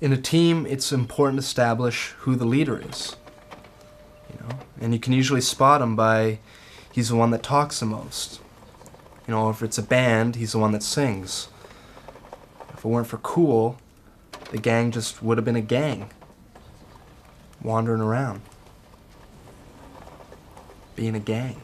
In a team, it's important to establish who the leader is. You know, and you can usually spot him by he's the one that talks the most. You know, if it's a band, he's the one that sings. If it weren't for Kool, the gang just would have been a gang. Wandering around. Being a gang.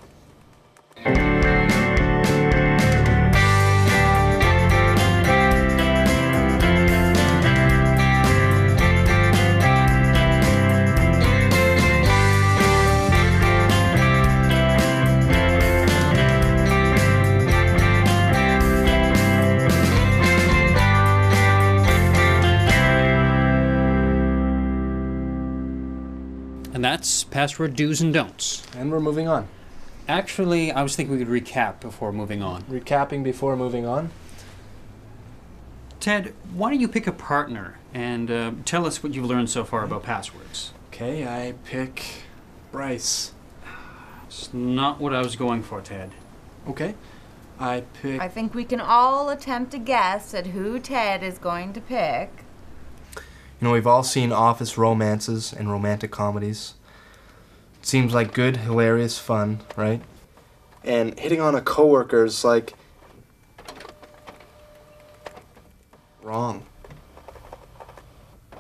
And that's password do's and don'ts. And we're moving on. Actually, I was thinking we could recap before moving on. Recapping before moving on. Ted, why don't you pick a partner and uh, tell us what you've learned so far about passwords? Okay, I pick Bryce. It's not what I was going for, Ted. Okay. I pick. I think we can all attempt a guess at who Ted is going to pick. You know, we've all seen office romances and romantic comedies. It seems like good, hilarious fun, right? And hitting on a coworker is like wrong.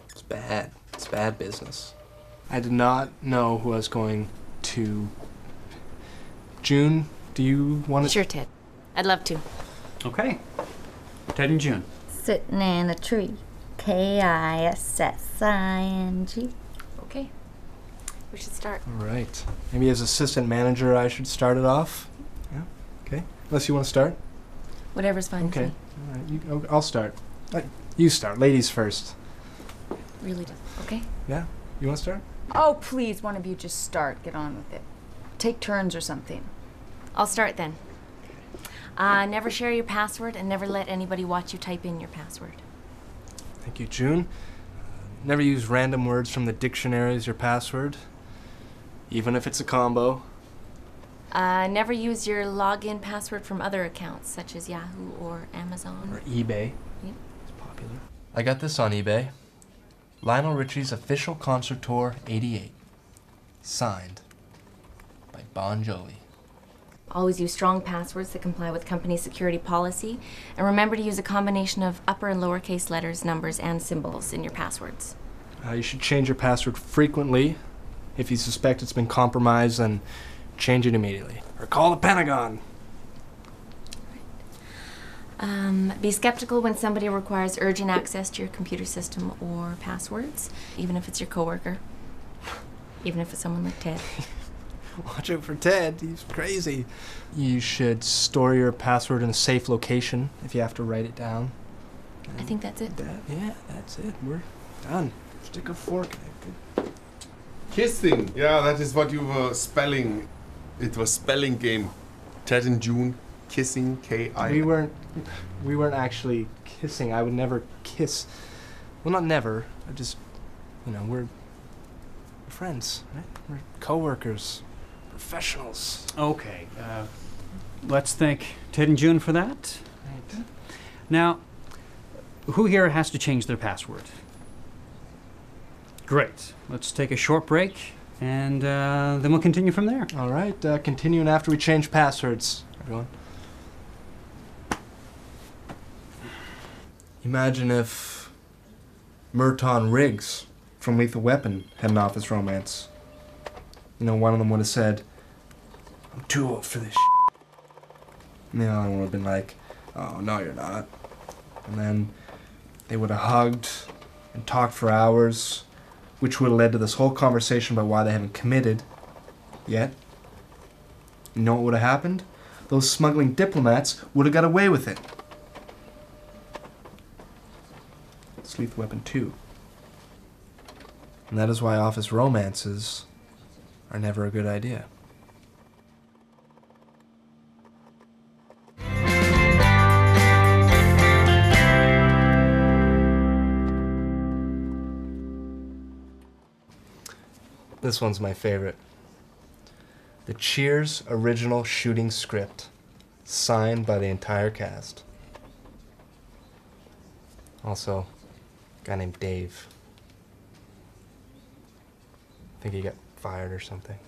It's bad. It's bad business. I did not know who I was going to. June, do you want to? Sure, Ted. I'd love to. Okay. Ted and June. Sitting in a tree. K I S S I N G. Okay. We should start. All right. Maybe as assistant manager, I should start it off. Yeah. Okay. Unless you want to start. Whatever's fine Okay. All right. You, oh, I'll start. Uh, You start. Ladies first. Really does. Okay. Yeah. You want to start? Oh, please, one of you just start. Get on with it. Take turns or something. I'll start then. Uh, never share your password and never let anybody watch you type in your password. Thank you, June. Never use random words from the dictionary as your password, even if it's a combo. Uh, never use your login password from other accounts, such as Yahoo or Amazon. Or eBay. Yep. It's popular. I got this on eBay. Lionel Richie's official concert tour 88. Signed by Bon Jovi. Always use strong passwords that comply with company security policy. And remember to use a combination of upper and lowercase letters, numbers, and symbols in your passwords. Uh, you should change your password frequently. If you suspect it's been compromised, then change it immediately. Or call the Pentagon. Um, be skeptical when somebody requires urgent access to your computer system or passwords, even if it's your coworker, even if it's someone like Ted. Watch out for Ted. He's crazy. You should store your password in a safe location if you have to write it down. I think that's it. That, yeah, that's it. We're done. Stick a fork in it. Kissing. Yeah, that is what you were spelling. It was spelling game. Ted and June kissing K I. We weren't. We weren't actually kissing. I would never kiss. Well, not never. I just, you know, we're, we're friends, right? We're coworkers, professionals. Okay. Uh, let's thank Ted and June for that. Right. Now, who here has to change their password? Great. Let's take a short break and uh, then we'll continue from there. All right. Uh, continuing after we change passwords, everyone. Imagine if Murtaugh Riggs from Lethal Weapon had an office romance. You know, one of them would have said, I'm too old for this. And the other one would have been like, oh, no, you're not. And then they would have hugged and talked for hours, which would have led to this whole conversation about why they haven't committed yet. You know what would have happened? Those smuggling diplomats would have got away with it. Lethal Weapon 2. And that is why office romances are never a good idea. This one's my favorite. The Cheers original shooting script, signed by the entire cast. Also, a guy named Dave. I think he got fired or something.